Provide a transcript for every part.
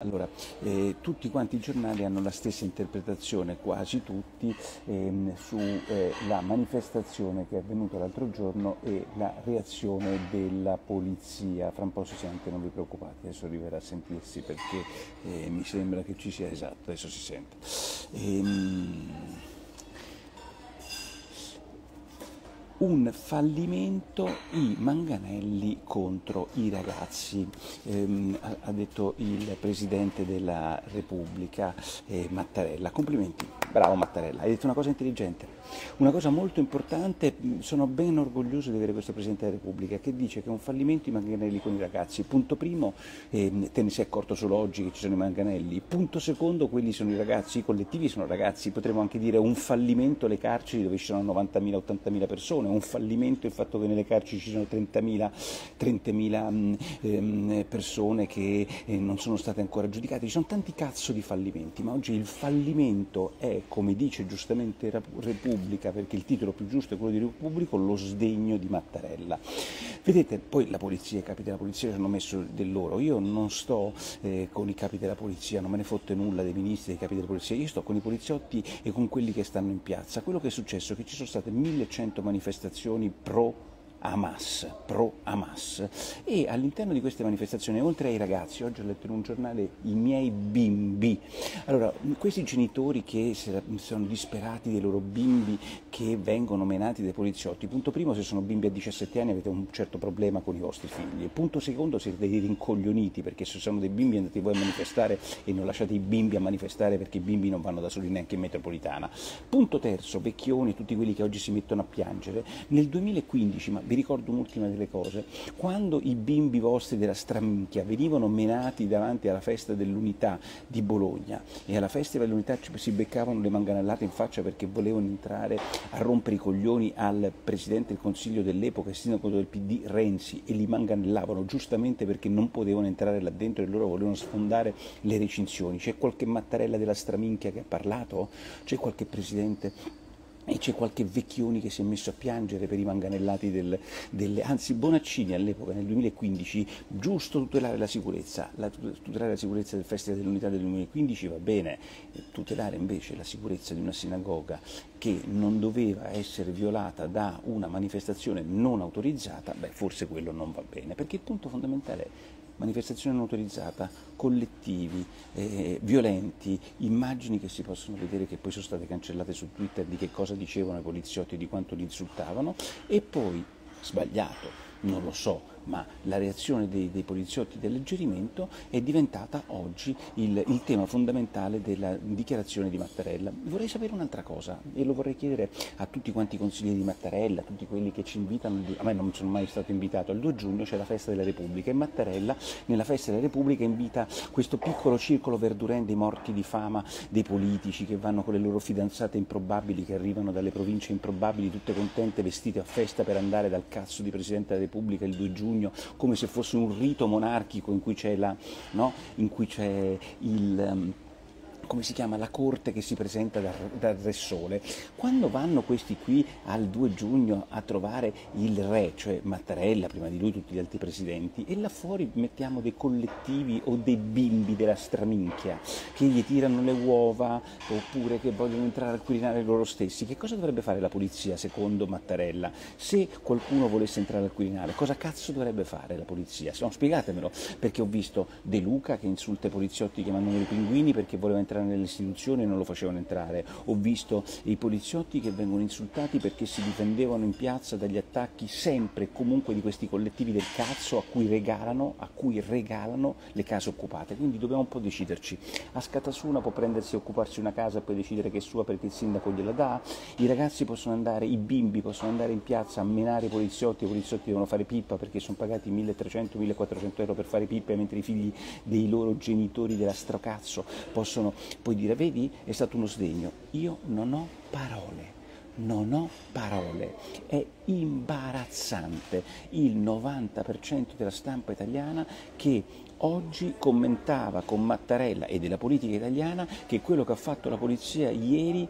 Allora, eh, tutti quanti i giornali hanno la stessa interpretazione, quasi tutti, ehm, sulla eh, manifestazione che è avvenuta l'altro giorno e la reazione della polizia. Fra un po' si sente, non vi preoccupate, adesso arriverà a sentirsi perché eh, mi sembra che ci sia esatto, adesso si sente. Ehm, un fallimento i manganelli contro i ragazzi, ehm, ha, detto il Presidente della Repubblica eh, Mattarella. Complimenti, bravo Mattarella, hai detto una cosa intelligente. Una cosa molto importante, sono ben orgoglioso di avere questo Presidente della Repubblica che dice che è un fallimento i manganelli con i ragazzi. Punto primo, eh, te ne sei accorto solo oggi che ci sono i manganelli. Punto secondo, quelli sono i ragazzi, i collettivi sono ragazzi, potremmo anche dire un fallimento le carceri dove ci sono 90.000, 80.000 persone, un fallimento il fatto che nelle carceri ci sono 30.000, 30.000 ehm, persone che eh, non sono state ancora giudicate. Ci sono tanti cazzo di fallimenti, ma oggi il fallimento è, come dice giustamente Repubblica, perché il titolo più giusto è quello di Repubblico, lo sdegno di Mattarella. Vedete, poi la polizia, i capi della polizia hanno messo del loro, io non sto eh, con i capi della polizia, non me ne fotte nulla dei ministri, dei capi della polizia, io sto con i poliziotti e con quelli che stanno in piazza. Quello che è successo è che ci sono state 1100 manifestazioni pro Hamas, pro Hamas e all'interno di queste manifestazioni, oltre ai ragazzi, oggi ho letto in un giornale i miei bimbi, allora questi genitori che sono disperati dei loro bimbi che vengono menati dai poliziotti, punto primo se sono bimbi a 17 anni avete un certo problema con i vostri figli, punto secondo siete dei rincoglioniti perché se sono dei bimbi andate voi a manifestare e non lasciate i bimbi a manifestare perché i bimbi non vanno da soli neanche in metropolitana, punto terzo, vecchioni, tutti quelli che oggi si mettono a piangere, nel 2015, ma vi ricordo un'ultima delle cose, quando i bimbi vostri della straminchia venivano menati davanti alla festa dell'unità di Bologna e alla festa dell'unità si beccavano le manganellate in faccia perché volevano entrare a rompere i coglioni al Presidente del Consiglio dell'epoca, il sindaco del PD Renzi e li manganellavano giustamente perché non potevano entrare là dentro e loro volevano sfondare le recinzioni. C'è qualche Mattarella della straminchia che ha parlato? C'è qualche Presidente e c'è qualche vecchioni che si è messo a piangere per i manganellati del, delle, anzi Bonaccini all'epoca nel 2015 giusto tutelare la sicurezza la, tutelare la sicurezza del Festival dell'Unità del 2015 va bene tutelare invece la sicurezza di una sinagoga che non doveva essere violata da una manifestazione non autorizzata beh forse quello non va bene perché il punto fondamentale è manifestazione non autorizzata, collettivi, eh, violenti, immagini che si possono vedere che poi sono state cancellate su Twitter di che cosa dicevano i poliziotti, di quanto li insultavano e poi, sbagliato, non lo so, ma la reazione dei, dei poliziotti di alleggerimento è diventata oggi il, il, tema fondamentale della dichiarazione di Mattarella. Vorrei sapere un'altra cosa e lo vorrei chiedere a tutti quanti i consiglieri di Mattarella, a tutti quelli che ci invitano, a me non sono mai stato invitato, il 2 giugno c'è la festa della Repubblica e Mattarella nella festa della Repubblica invita questo piccolo circolo verdurente dei morti di fama dei politici che vanno con le loro fidanzate improbabili che arrivano dalle province improbabili tutte contente vestite a festa per andare dal cazzo di Presidente della Repubblica il 2 giugno giugno, come se fosse un rito monarchico in cui c'è, la, no? in cui c'è il... Um, come si chiama, la corte che si presenta dal, dal, Re Sole. Quando vanno questi qui al 2 giugno a trovare il re, cioè Mattarella, prima di lui tutti gli altri presidenti, e là fuori mettiamo dei collettivi o dei bimbi della straminchia che gli tirano le uova oppure che vogliono entrare al Quirinale loro stessi, che cosa dovrebbe fare la polizia secondo Mattarella? Se qualcuno volesse entrare al Quirinale, cosa cazzo dovrebbe fare la polizia? No, spiegatemelo, perché ho visto De Luca che insulta i poliziotti che mandano i pinguini perché voleva entrare entrare nelle istituzioni e non lo facevano entrare. Ho visto i poliziotti che vengono insultati perché si difendevano in piazza dagli attacchi sempre e comunque di questi collettivi del cazzo a cui regalano, a cui regalano le case occupate. Quindi dobbiamo un po' deciderci. A Scatasuna può prendersi e occuparsi una casa e poi decidere che è sua perché il sindaco gliela dà. I ragazzi possono andare, i bimbi possono andare in piazza a menare i poliziotti, i poliziotti devono fare pippa perché sono pagati 1300-1400 euro per fare pippa, mentre i figli dei loro genitori della strocazzo possono puoi dire, vedi, è stato uno sdegno. Io non ho parole non ho parole, è imbarazzante il 90% della stampa italiana che oggi commentava con Mattarella e della politica italiana che quello che ha fatto la polizia ieri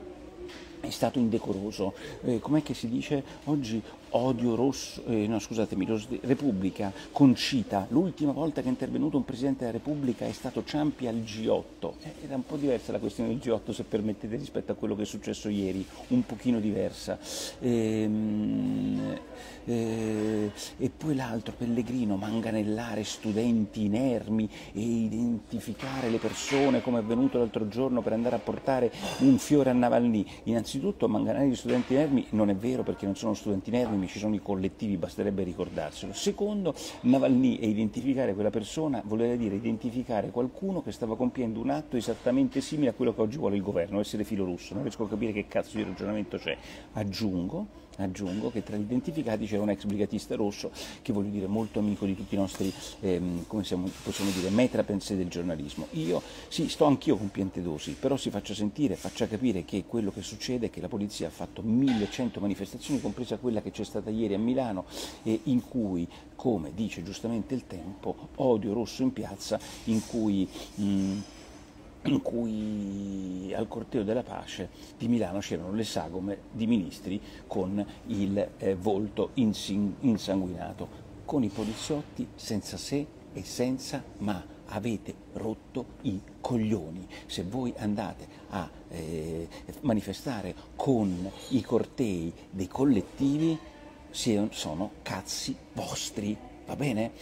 è stato indecoroso. Eh, com'è che si dice oggi odio rosso, eh, no scusatemi, Repubblica concita, l'ultima volta che è intervenuto un Presidente della Repubblica è stato Ciampi al G8, eh, era un po' diversa la questione del G8 se permettete rispetto a quello che è successo ieri, un pochino diversa. Ehm, eh, e poi l'altro, Pellegrino, manganellare studenti inermi e identificare le persone come è avvenuto l'altro giorno per andare a portare un fiore a Navalny. Innanzitutto manganellare gli studenti inermi non è vero perché non sono studenti inermi, anonimi, ci sono i collettivi, basterebbe ricordarselo. Secondo, Navalny e identificare quella persona voleva dire identificare qualcuno che stava compiendo un atto esattamente simile a quello che oggi vuole il governo, essere filo russo. Non riesco a capire che cazzo di ragionamento c'è. Aggiungo Aggiungo che tra gli identificati c'era un ex brigatista rosso che voglio dire molto amico di tutti i nostri, ehm, come siamo, possiamo dire, metrapense del giornalismo. Io sì, sto anch'io con Piantedosi, però si faccia sentire, faccia capire che quello che succede è che la polizia ha fatto 1100 manifestazioni, compresa quella che c'è stata ieri a Milano, eh, in cui, come dice giustamente il tempo, odio rosso in piazza, in cui... Mh, in cui al corteo della pace di Milano c'erano le sagome di ministri con il eh, volto insin- insanguinato, con i poliziotti senza se e senza ma. Avete rotto i coglioni. Se voi andate a eh, manifestare con i cortei dei collettivi, sono cazzi vostri. Va bene?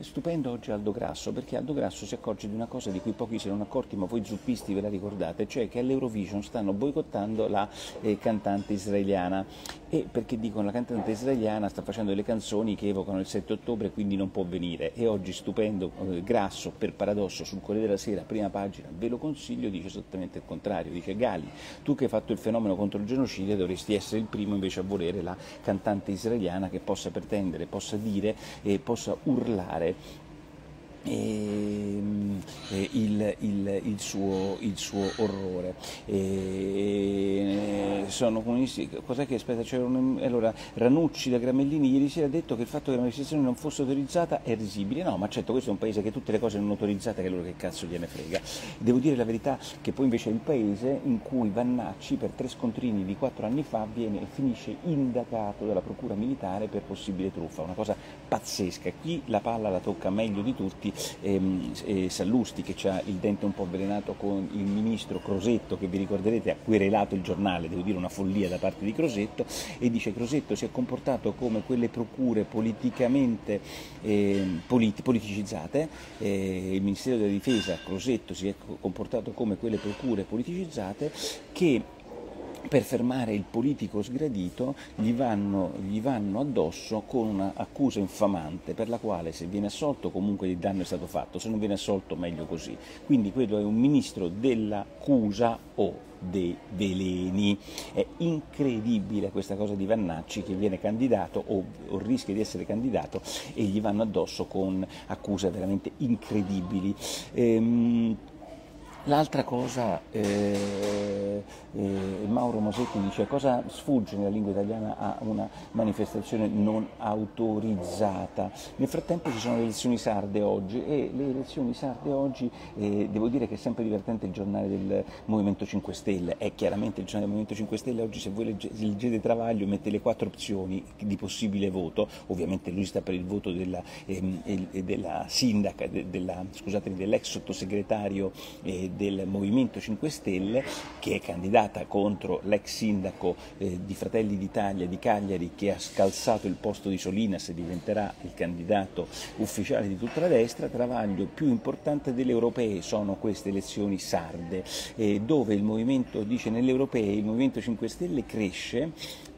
Stupendo oggi Aldo Grasso perché Aldo Grasso si accorge di una cosa di cui pochi si erano accorti, ma voi zuppisti ve la ricordate, cioè che all'Eurovision stanno boicottando la eh, cantante israeliana. E perché dicono la cantante israeliana sta facendo delle canzoni che evocano il 7 ottobre, quindi non può venire. E oggi stupendo eh, Grasso, per paradosso, sul Corriere della Sera, prima pagina, ve lo consiglio, dice esattamente il contrario. Dice Gali, tu che hai fatto il fenomeno contro il genocidio dovresti essere il primo invece a volere la cantante israeliana che possa pretendere, possa dire e possa urlare fare e, e il, il, il, suo, il, suo, orrore. E, sono comunisti, cos'è che aspetta? C'era un, allora, Ranucci da Gramellini ieri sera ha detto che il fatto che la manifestazione non fosse autorizzata è risibile. No, ma certo, questo è un paese che tutte le cose non autorizzate, che loro che cazzo gliene frega. Devo dire la verità che poi invece è il paese in cui Vannacci per tre scontrini di quattro anni fa viene finisce indagato dalla procura militare per possibile truffa, una cosa pazzesca. Qui la palla la tocca meglio di tutti ehm, eh, Sallusti che ha il dente un po' avvelenato con il ministro Crosetto che vi ricorderete ha querelato il giornale, devo dire una follia da parte di Crosetto e dice Crosetto si è comportato come quelle procure politicamente eh, polit- politicizzate, eh, il Ministero della Difesa Crosetto si è comportato come quelle procure politicizzate che per fermare il politico sgradito gli vanno, gli vanno addosso con un'accusa infamante per la quale se viene assolto comunque il danno è stato fatto, se non viene assolto meglio così. Quindi quello è un ministro dell'accusa o dei veleni. È incredibile questa cosa di Vannacci che viene candidato o, o, rischia di essere candidato e gli vanno addosso con accuse veramente incredibili. Ehm, L'altra cosa, eh, eh, Mauro Mosetti dice cosa sfugge nella lingua italiana a una manifestazione non autorizzata. Nel frattempo ci sono le elezioni sarde oggi e le elezioni sarde oggi, eh, devo dire che è sempre divertente il giornale del Movimento 5 Stelle, è chiaramente il giornale del Movimento 5 Stelle, oggi se voi leggete, leggete Travaglio mette le quattro opzioni di possibile voto, ovviamente lui sta per il voto della, ehm, della sindaca, de, della, scusatemi, dell'ex sottosegretario eh, del Movimento 5 Stelle che è candidata contro l'ex sindaco eh, di Fratelli d'Italia di Cagliari che ha scalzato il posto di Solinas e diventerà il candidato ufficiale di tutta la destra, travaglio più importante delle europee sono queste elezioni sarde eh, dove il Movimento dice nelle europee il Movimento 5 Stelle cresce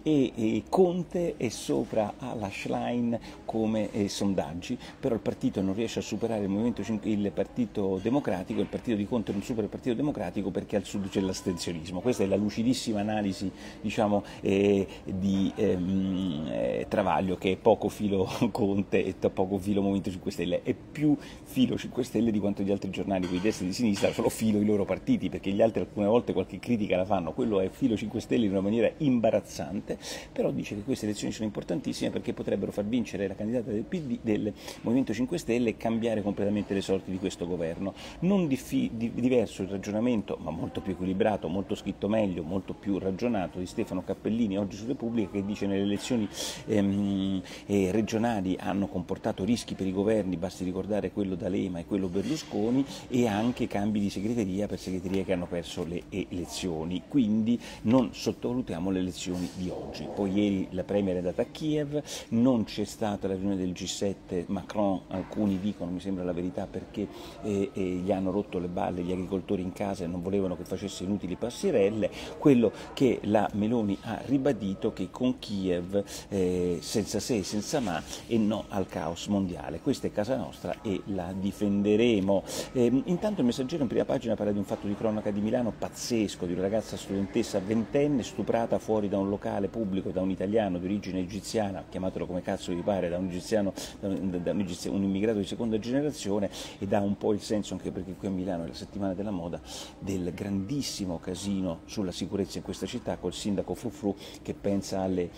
e, e Conte è sopra alla Schlein come eh, sondaggi, però il partito non riesce a superare il, Movimento, il Partito Democratico, il partito di Conte non supera il Partito Democratico perché al sud c'è l'astensionismo. Questa è la lucidissima analisi diciamo, eh, di ehm, eh, Travaglio che è poco filo Conte e poco filo Movimento 5 Stelle, è più filo 5 Stelle di quanto gli altri giornali, quelli di destra e di sinistra, solo filo i loro partiti perché gli altri alcune volte qualche critica la fanno, quello è filo 5 Stelle in una maniera imbarazzante G7, però dice che queste elezioni sono importantissime perché potrebbero far vincere la candidata del, PD, del Movimento 5 Stelle e cambiare completamente le sorti di questo governo. Non diffi, di, diverso il ragionamento, ma molto più equilibrato, molto scritto meglio, molto più ragionato di Stefano Cappellini oggi su Repubblica che dice nelle elezioni ehm, eh, regionali hanno comportato rischi per i governi, basti ricordare quello D'Alema e quello Berlusconi e anche cambi di segreteria per segreterie che hanno perso le elezioni. Quindi non sottovalutiamo le elezioni di oggi. Poi ieri la Premier è andata a Kiev, non c'è stata la riunione del G7, Macron, alcuni dicono, mi sembra la verità, perché eh, eh, gli hanno rotto le balle gli agricoltori in casa e non volevano che facesse inutili passerelle, quello che la Meloni ha ribadito che con Kiev eh, senza se e senza ma e no al caos mondiale. Questa è casa nostra e la difenderemo. Eh, intanto il messaggero in prima pagina parla di un fatto di cronaca di Milano pazzesco, di una ragazza studentessa ventenne stuprata fuori da un locale pubblico da un italiano di origine egiziana, chiamatelo come cazzo vi pare, da un, egiziano, da un, da un, un immigrato di seconda generazione e dà un po' il senso, anche perché qui a Milano è la settimana della moda, del grandissimo casino sulla sicurezza in questa città col sindaco Frufru che pensa alle,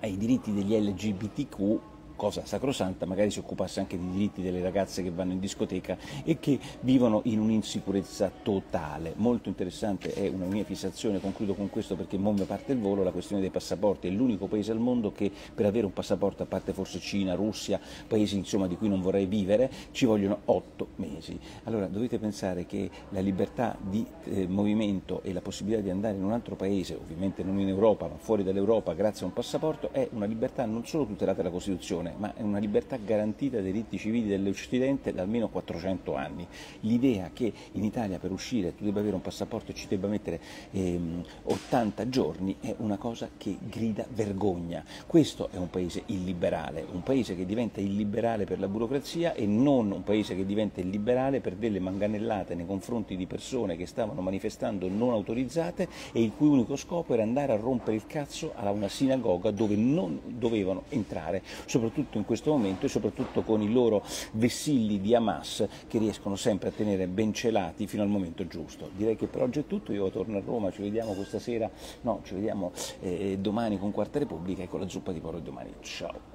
ai diritti degli LGBTQ cosa sacrosanta, magari si occupasse anche dei diritti delle ragazze che vanno in discoteca e che vivono in un'insicurezza totale. Molto interessante, è una mia fissazione, concludo con questo perché mo mi parte il volo, la questione dei passaporti. È l'unico paese al mondo che per avere un passaporto, a parte forse Cina, Russia, paesi insomma, di cui non vorrei vivere, ci vogliono otto mesi. Allora dovete pensare che la libertà di eh, movimento e la possibilità di andare in un altro paese, ovviamente non in Europa ma fuori dall'Europa, grazie a un passaporto, è una libertà non solo tutelata dalla Costituzione, religione, ma è una libertà garantita dai diritti civili dell'Occidente da almeno 400 anni. L'idea che in Italia per uscire tu debba avere un passaporto e ci debba mettere ehm, 80 giorni è una cosa che grida vergogna. Questo è un paese illiberale, un paese che diventa illiberale per la burocrazia e non un paese che diventa illiberale per delle manganellate nei confronti di persone che stavano manifestando non autorizzate e il cui unico scopo era andare a rompere il cazzo a una sinagoga dove non dovevano entrare, soprattutto soprattutto in questo momento e soprattutto con i loro vessilli di Hamas che riescono sempre a tenere ben celati fino al momento giusto. Direi che per oggi è tutto, io torno a Roma, ci vediamo questa sera, no, ci vediamo eh, domani con Quarta Repubblica e con la zuppa di Poro domani. Ciao!